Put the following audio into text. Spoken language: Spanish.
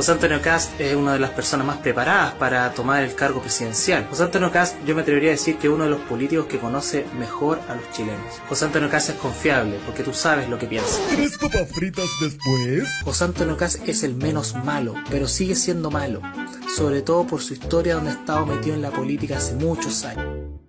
José Antonio Cast es una de las personas más preparadas para tomar el cargo presidencial. José Antonio Cast, yo me atrevería a decir que es uno de los políticos que conoce mejor a los chilenos. José Antonio Cast es confiable porque tú sabes lo que piensa. ¿Tres copas fritas después? José Antonio Cast es el menos malo, pero sigue siendo malo, sobre todo por su historia donde ha estado metido en la política hace muchos años.